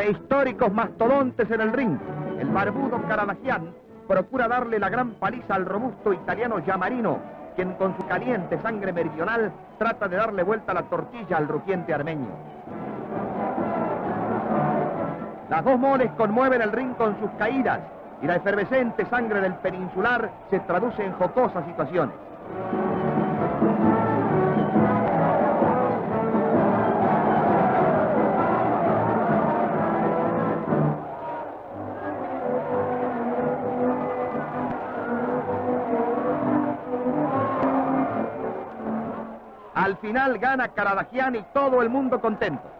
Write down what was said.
Prehistóricos mastodontes en el ring. El barbudo Caradagian procura darle la gran paliza al robusto italiano Yamarino, quien con su caliente sangre meridional trata de darle vuelta la tortilla al rugiente armenio. Las dos moles conmueven el ring con sus caídas y la efervescente sangre del peninsular se traduce en jocosas situaciones. Al final gana Caradagian y todo el mundo contento.